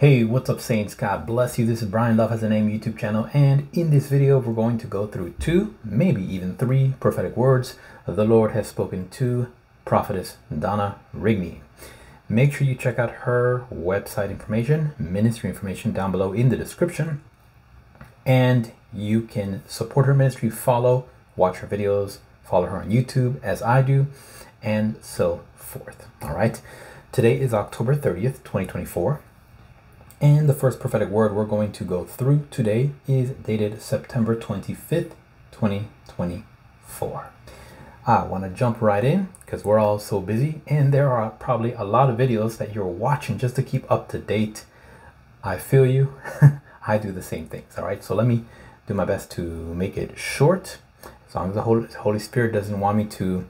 Hey, what's up saints? God bless you. This is Brian Love has a name YouTube channel and in this video we're going to go through two, maybe even three prophetic words the Lord has spoken to prophetess Donna Rigney. Make sure you check out her website information, ministry information down below in the description and you can support her ministry, follow, watch her videos, follow her on YouTube as I do and so forth. All right. Today is October 30th, 2024. And the first prophetic word we're going to go through today is dated September 25th, 2024. I want to jump right in because we're all so busy and there are probably a lot of videos that you're watching just to keep up to date. I feel you. I do the same things. All right. So let me do my best to make it short as long as the Holy, Spirit doesn't want me to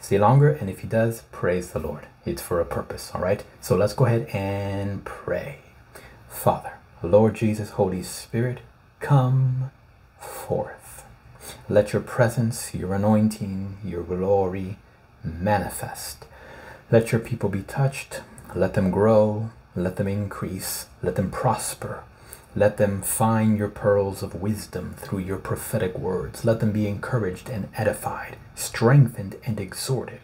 stay longer. And if he does, praise the Lord. It's for a purpose. All right. So let's go ahead and pray. Father, Lord Jesus, Holy Spirit, come forth. Let your presence, your anointing, your glory manifest. Let your people be touched. Let them grow. Let them increase. Let them prosper. Let them find your pearls of wisdom through your prophetic words. Let them be encouraged and edified, strengthened and exhorted.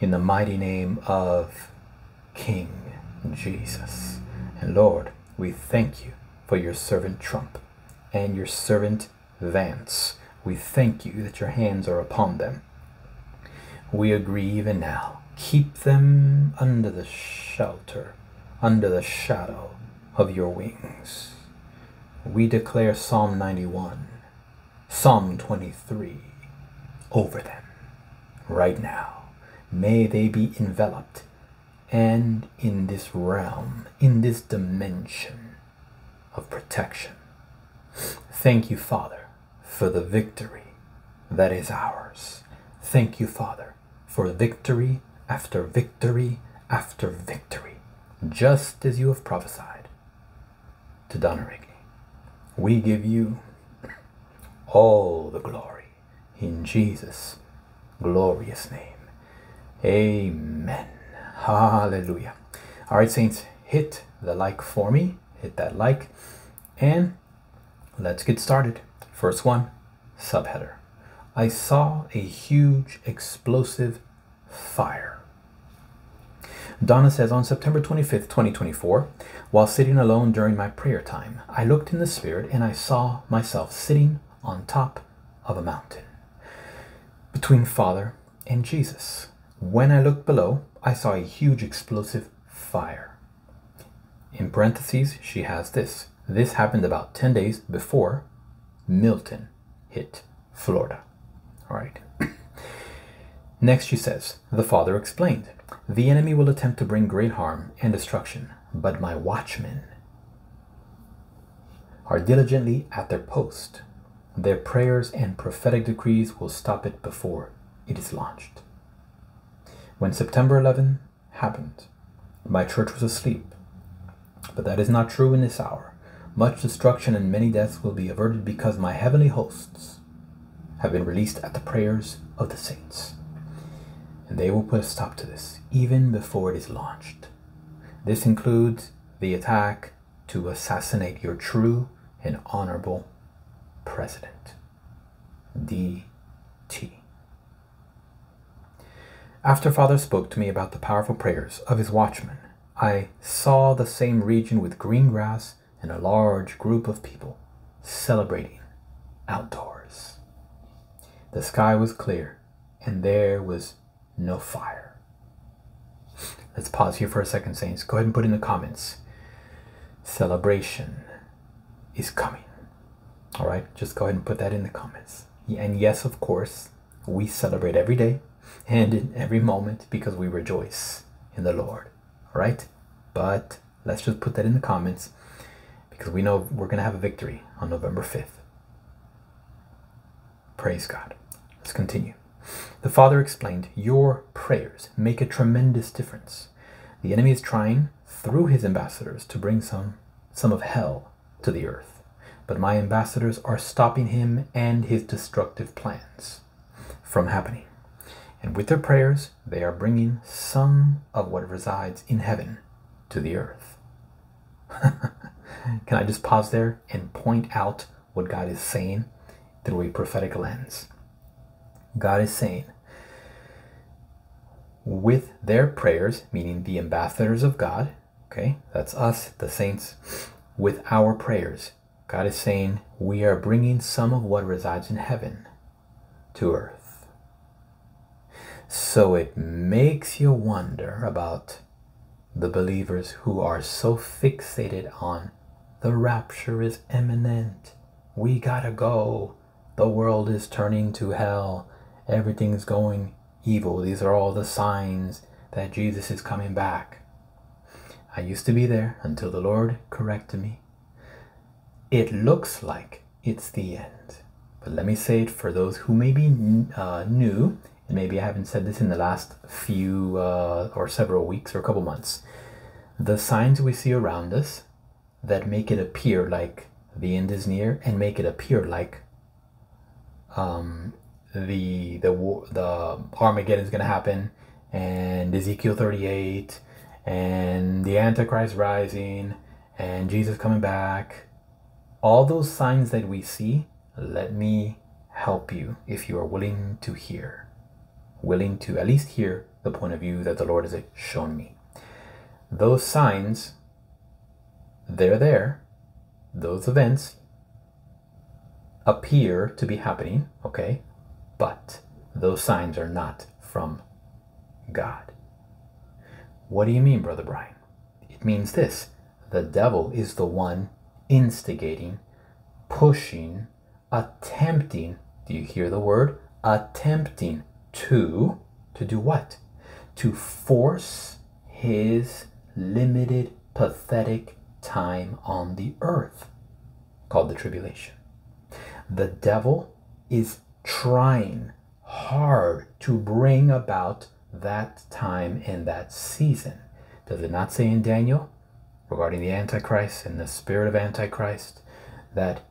In the mighty name of King Jesus. And Lord, we thank you for your servant Trump and your servant Vance. We thank you that your hands are upon them. We agree even now. Keep them under the shelter, under the shadow of your wings. We declare Psalm 91, Psalm 23 over them right now. May they be enveloped and in this realm, in this dimension of protection. Thank you, Father, for the victory that is ours. Thank you, Father, for victory after victory after victory, just as you have prophesied to Donna Rigney. We give you all the glory in Jesus' glorious name. Amen. Hallelujah. All right, Saints, hit the like for me. Hit that like. And let's get started. First one, subheader. I saw a huge explosive fire. Donna says on September 25th, 2024, while sitting alone during my prayer time, I looked in the spirit and I saw myself sitting on top of a mountain between Father and Jesus. When I looked below, I saw a huge explosive fire. In parentheses, she has this. This happened about 10 days before Milton hit Florida. All right. Next, she says, The Father explained, The enemy will attempt to bring great harm and destruction, but my watchmen are diligently at their post. Their prayers and prophetic decrees will stop it before it is launched. When September 11 happened, my church was asleep. But that is not true in this hour. Much destruction and many deaths will be averted because my heavenly hosts have been released at the prayers of the saints. And they will put a stop to this, even before it is launched. This includes the attack to assassinate your true and honorable president. D.T. After Father spoke to me about the powerful prayers of his watchmen, I saw the same region with green grass and a large group of people celebrating outdoors. The sky was clear and there was no fire. Let's pause here for a second, Saints. Go ahead and put in the comments. Celebration is coming. All right, just go ahead and put that in the comments. And yes, of course, we celebrate every day and in every moment because we rejoice in the Lord. All right? But let's just put that in the comments because we know we're going to have a victory on November 5th. Praise God. Let's continue. The Father explained, Your prayers make a tremendous difference. The enemy is trying, through his ambassadors, to bring some, some of hell to the earth. But my ambassadors are stopping him and his destructive plans from happening. And with their prayers, they are bringing some of what resides in heaven to the earth. Can I just pause there and point out what God is saying through a prophetic lens? God is saying, with their prayers, meaning the ambassadors of God, okay, that's us, the saints, with our prayers, God is saying, we are bringing some of what resides in heaven to earth. So it makes you wonder about the believers who are so fixated on the rapture is imminent. We gotta go. The world is turning to hell. Everything's going evil. These are all the signs that Jesus is coming back. I used to be there until the Lord corrected me. It looks like it's the end. But let me say it for those who may be uh, new, maybe I haven't said this in the last few uh, or several weeks or a couple months. The signs we see around us that make it appear like the end is near and make it appear like um, the the the Armageddon is going to happen, and Ezekiel 38, and the Antichrist rising, and Jesus coming back. All those signs that we see, let me help you if you are willing to hear, willing to at least hear the point of view that the Lord has shown me. Those signs, they're there. Those events appear to be happening, okay? but those signs are not from God. What do you mean, Brother Brian? It means this the devil is the one instigating, pushing, attempting. Do you hear the word? Attempting to, to do what? To force his limited, pathetic time on the earth, called the tribulation. The devil is trying hard to bring about that time and that season. Does it not say in Daniel regarding the Antichrist and the spirit of Antichrist that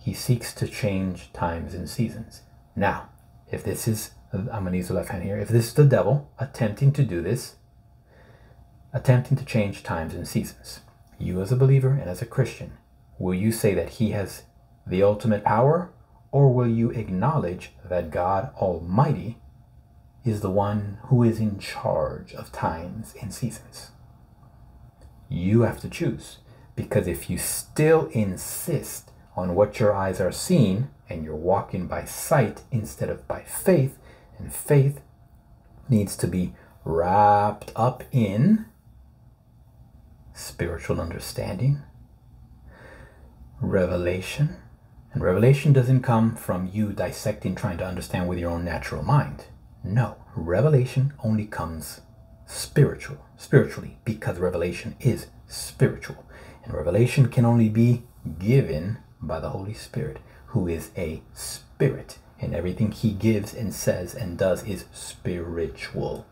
he seeks to change times and seasons? Now, if this is, I'm going to use the left hand here, if this is the devil attempting to do this, attempting to change times and seasons, you as a believer and as a Christian, will you say that he has the ultimate power or will you acknowledge that God Almighty is the one who is in charge of times and seasons? You have to choose. Because if you still insist on what your eyes are seeing and you're walking by sight instead of by faith, and faith needs to be wrapped up in spiritual understanding, revelation, and revelation doesn't come from you dissecting, trying to understand with your own natural mind. No, revelation only comes spiritual, spiritually, because revelation is spiritual. And revelation can only be given by the Holy Spirit, who is a spirit. And everything he gives and says and does is spiritual.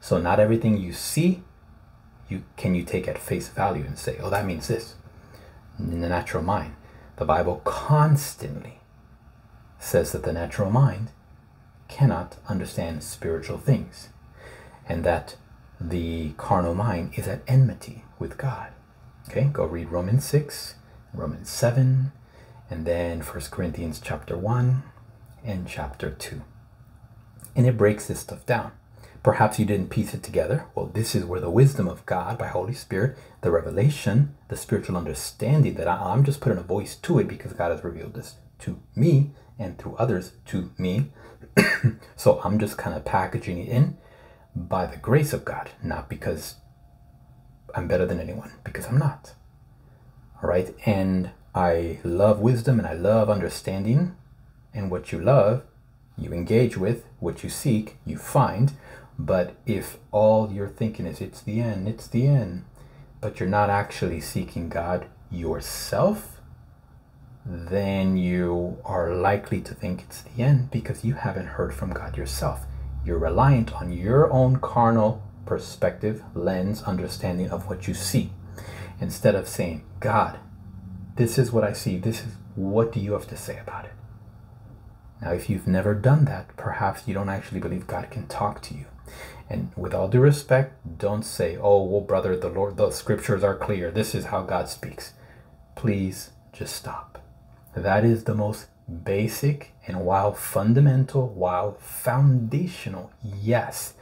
So not everything you see you can you take at face value and say, oh, that means this. In the natural mind. The Bible constantly says that the natural mind cannot understand spiritual things and that the carnal mind is at enmity with God. Okay, go read Romans 6, Romans 7, and then 1 Corinthians chapter 1 and chapter 2. And it breaks this stuff down. Perhaps you didn't piece it together. Well, this is where the wisdom of God by Holy Spirit, the revelation, the spiritual understanding that I, am just putting a voice to it because God has revealed this to me and through others to me. so I'm just kind of packaging it in by the grace of God, not because I'm better than anyone, because I'm not. All right. And I love wisdom and I love understanding. And what you love, you engage with. What you seek, you find. But if all you're thinking is it's the end, it's the end, but you're not actually seeking God yourself, then you are likely to think it's the end because you haven't heard from God yourself. You're reliant on your own carnal perspective, lens, understanding of what you see. Instead of saying, God, this is what I see, this is what do you have to say about it? Now, if you've never done that, perhaps you don't actually believe God can talk to you And with all due respect, don't say, "Oh, well, brother, the Lord, the scriptures are clear. This is how God speaks." Please just stop. That is the most basic and while fundamental, while foundational, yes,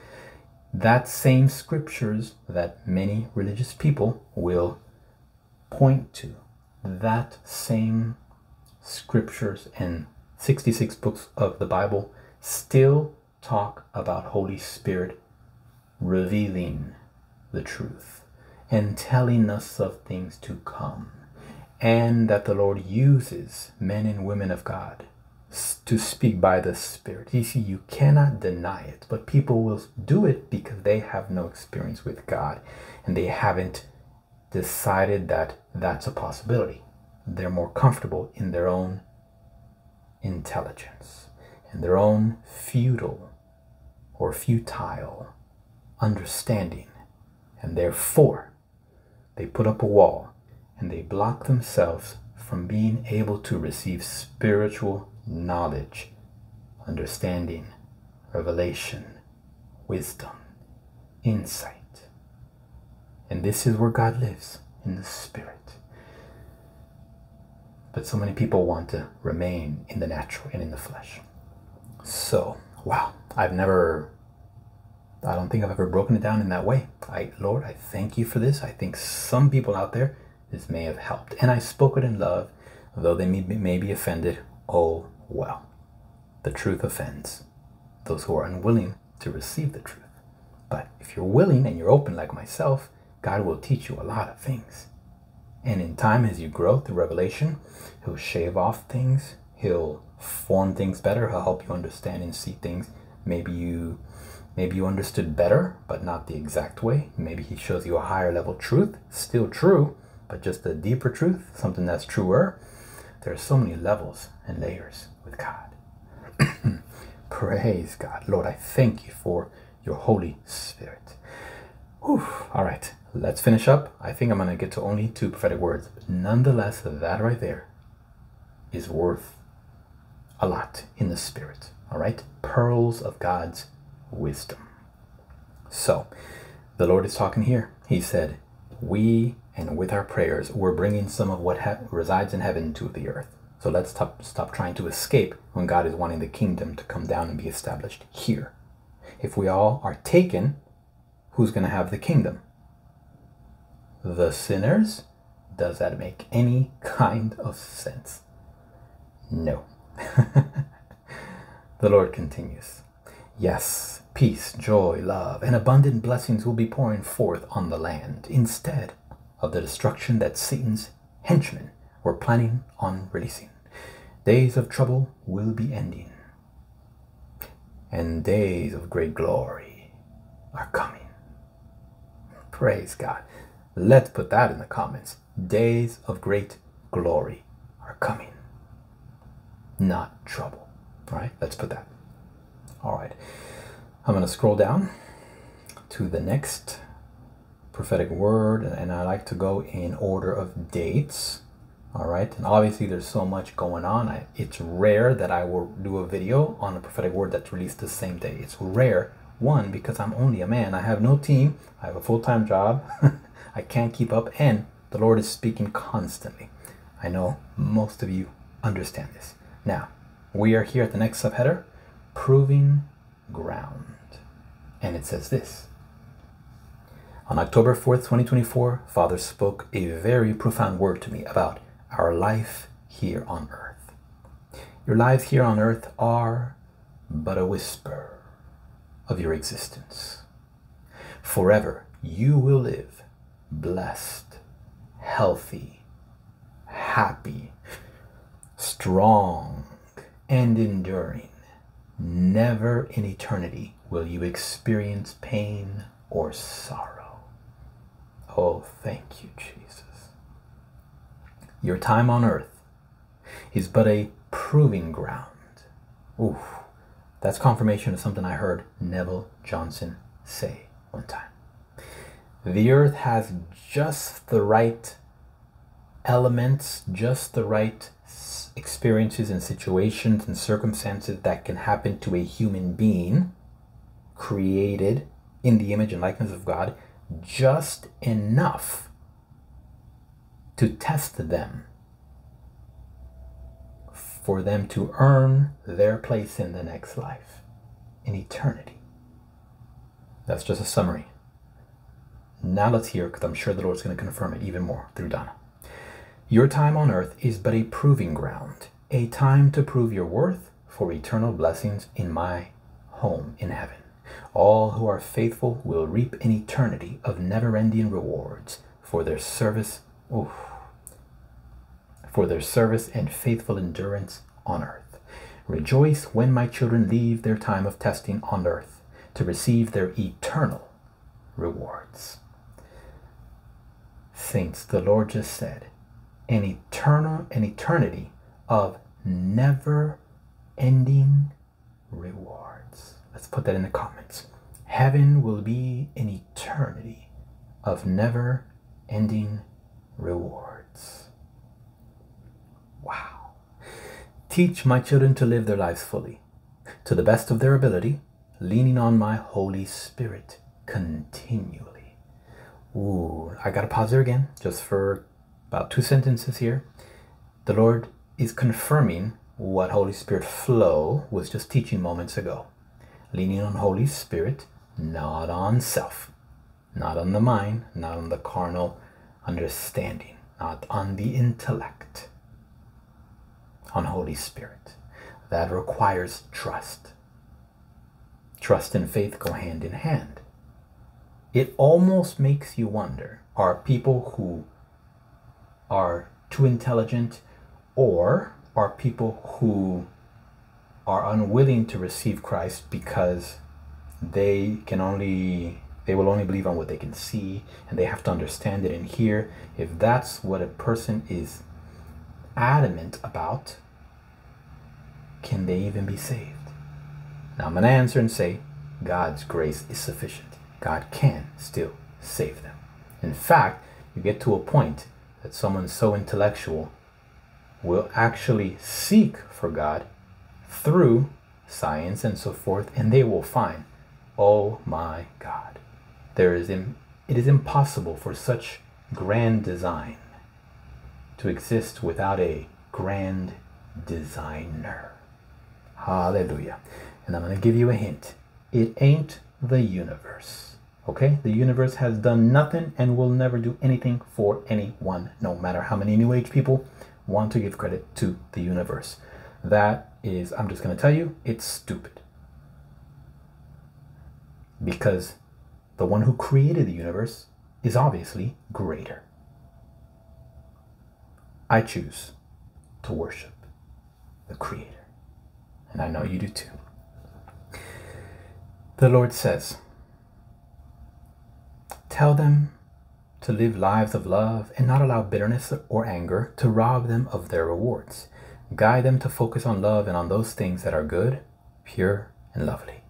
that same scriptures that many religious people will point to, that same scriptures and 66 books of the Bible still talk about Holy Spirit revealing the truth and telling us of things to come and that the Lord uses men and women of God to speak by the Spirit. You see, you cannot deny it, but people will do it because they have no experience with God and they haven't decided that that's a possibility. They're more comfortable in their own intelligence and their own futile or futile understanding, and therefore they put up a wall and they block themselves from being able to receive spiritual knowledge, understanding, revelation, wisdom, insight. And this is where God lives in the Spirit. But so many people want to remain in the natural and in the flesh. So, wow, I've never, I don't think I've ever broken it down in that way. I, Lord, I thank you for this. I think some people out there this may have helped. And I spoke it in love, though they may be, may be offended. Oh, well. The truth offends those who are unwilling to receive the truth. But if you're willing and you're open like myself, God will teach you a lot of things. And in time, as you grow through revelation, He'll shave off things, He'll form things better, He'll help you understand and see things. Maybe you maybe you understood better, but not the exact way. Maybe He shows you a higher level truth, still true, but just a deeper truth, something that's truer. There are so many levels and layers with God. Praise God. Lord, I thank you for your Holy Spirit. Whew. All right, let's finish up. I think I'm going to get to only two prophetic words. Nonetheless, that right there is worth a lot in the Spirit. All right? Pearls of God's wisdom. So, the Lord is talking here. He said, We and with our prayers, we're bringing some of what resides in heaven to the earth. So let's stop, stop trying to escape when God is wanting the kingdom to come down and be established here. If we all are taken, who's going to have the kingdom? The sinners? Does that make any kind of sense? No. the Lord continues. Yes, peace, joy, love, and abundant blessings will be pouring forth on the land. Instead, of the destruction that Satan's henchmen were planning on releasing. Days of trouble will be ending, and days of great glory are coming. Praise God. Let's put that in the comments. Days of great glory are coming, not trouble. All right, let's put that. All right, I'm going to scroll down to the next prophetic word and I like to go in order of dates. All right and obviously there's so much going on. I, it's rare that I will do a video on a prophetic word that's released the same day. It's rare one because I'm only a man. I have no team. I have a full-time job I can't keep up and the Lord is speaking constantly I know most of you understand this now we are here at the next subheader proving ground and it says this on October 4th, 2024, Father spoke a very profound word to me about our life here on earth. Your lives here on earth are but a whisper of your existence. Forever, you will live blessed, healthy, happy, strong, and enduring. Never in eternity will you experience pain or sorrow. Oh, thank you, Jesus. Your time on earth is but a proving ground. Oof, that's confirmation of something I heard Neville Johnson say one time. The earth has just the right elements, just the right experiences and situations and circumstances that can happen to a human being created in the image and likeness of God just enough to test them for them to earn their place in the next life, in eternity. That's just a summary. Now let's hear, because I'm sure the Lord's going to confirm it even more through Donna. Your time on earth is but a proving ground, a time to prove your worth for eternal blessings in my home in heaven. All who are faithful will reap an eternity of never ending rewards for their service. Oof, for their service and faithful endurance on earth. Rejoice when my children leave their time of testing on earth to receive their eternal rewards. Saints, the Lord just said, an eternal an eternity of never ending rewards. Let's put that in the comments. Heaven will be an eternity of never ending rewards. Wow. Teach my children to live their lives fully, to the best of their ability, leaning on my Holy Spirit continually. Ooh, I gotta pause there again just for about two sentences here. The Lord is confirming what Holy Spirit flow was just teaching moments ago. Leaning on Holy Spirit, not on self, not on the mind, not on the carnal understanding, not on the intellect on Holy Spirit. That requires trust. Trust and faith go hand in hand. It almost makes you wonder are people who are too intelligent or are people who are unwilling to receive Christ because they can only they will only believe on what they can see and they have to understand it and hear if that's what a person is adamant about can they even be saved? Now I'm going to answer and say God's grace is sufficient. God can still save them. In fact, you get to a point that someone so intellectual will actually seek for God through science and so forth, and they will find, oh my God, there is Im- it is impossible for such grand design to exist without a grand designer. Hallelujah. And I'm going to give you a hint. It ain't the universe. Okay? The universe has done nothing and will never do anything for anyone, no matter how many New Age people want to give credit to the universe. That is, I'm just going to tell you, it's stupid. Because the one who created the universe is obviously greater. I choose to worship the Creator and I know you do too. The Lord says, Tell them to live lives of love and not allow bitterness or anger to rob them of their rewards. Guide them to focus on love and on those things that are good, pure, and lovely.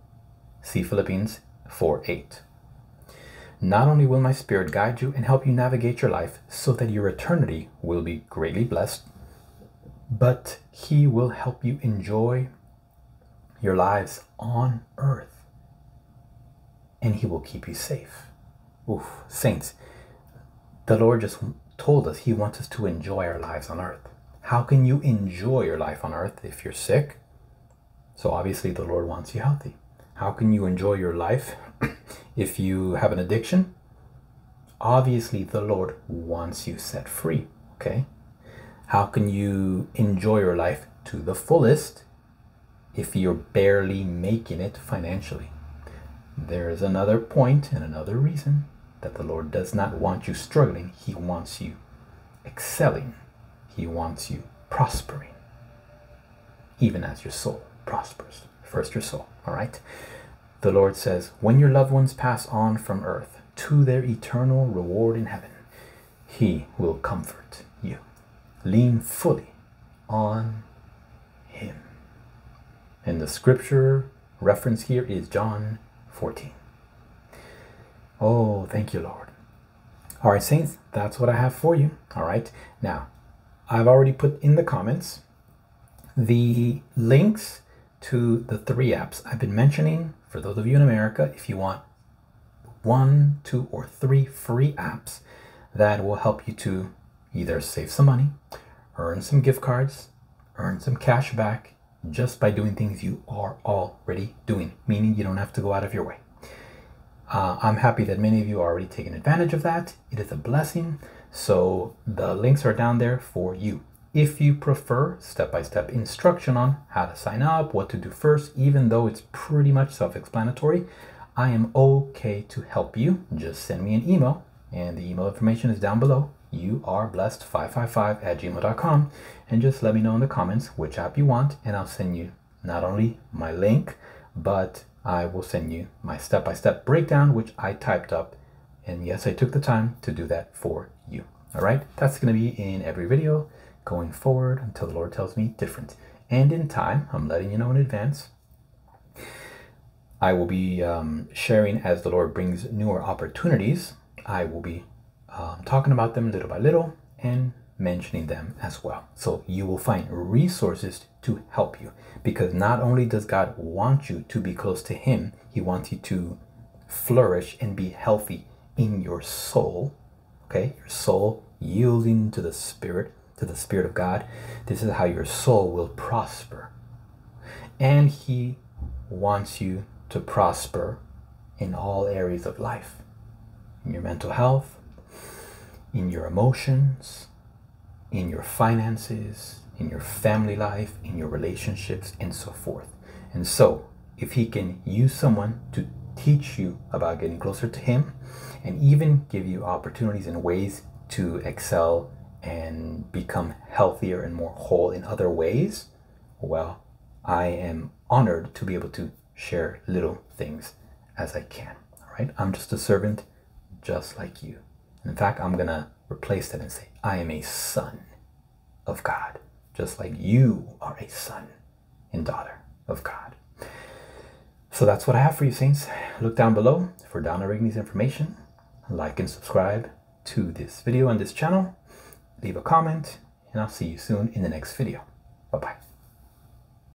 See Philippians 4 8. Not only will my spirit guide you and help you navigate your life so that your eternity will be greatly blessed, but he will help you enjoy your lives on earth, and He will keep you safe. Oof, saints, the Lord just told us He wants us to enjoy our lives on earth. How can you enjoy your life on earth if you're sick? So obviously, the Lord wants you healthy. How can you enjoy your life if you have an addiction? Obviously, the Lord wants you set free. Okay? How can you enjoy your life to the fullest if you're barely making it financially. There is another point and another reason that the Lord does not want you struggling. He wants you excelling. He wants you prospering, even as your soul prospers. First, your soul, all right? The Lord says, When your loved ones pass on from earth to their eternal reward in heaven, He will comfort you. Lean fully on Him. and the scripture reference here is John 14. Oh, thank you, Lord. All right, Saints, that's what I have for you. All right. Now, I've already put in the comments the links to the three apps I've been mentioning for those of you in America, if you want one, two, or three free apps that will help you to either save some money, earn some gift cards, earn some cash back just by doing things you are already doing, meaning you don't have to go out of your way. Uh, I'm happy that many of you are already taking advantage of that. It is a blessing. So the links are down there for you. If you prefer step-by-step instruction on how to sign up, what to do first, even though it's pretty much self-explanatory, I am okay to help you. Just send me an email and the email information is down below. You are blessed555 at gmail.com and just let me know in the comments which app you want and I'll send you not only my link, but I will send you my step-by-step breakdown, which I typed up. And yes, I took the time to do that for you. All right, that's going to be in every video going forward until the Lord tells me different. And in time, I'm letting you know in advance, I will be um, sharing as the Lord brings newer opportunities. I will be um, talking about them little by little and mentioning them as well. So you will find resources to help you because not only does God want you to be close to Him, He wants you to flourish and be healthy in your soul. Okay, your soul yielding to the Spirit, to the Spirit of God. This is how your soul will prosper. And He wants you to prosper in all areas of life in your mental health, in your emotions, in your finances, in your family life, in your relationships, and so forth. And so, if He can use someone to teach you about getting closer to Him and even give you opportunities and ways to excel and become healthier and more whole in other ways, well, I am honored to be able to share little things as I can. All right, I'm just a servant, just like you. In fact, I'm gonna replace that and say, I am a son of God, just like you are a son and daughter of God. So that's what I have for you, Saints. Look down below for Donna Rigney's information. Like and subscribe to this video and this channel. Leave a comment, and I'll see you soon in the next video. Bye-bye.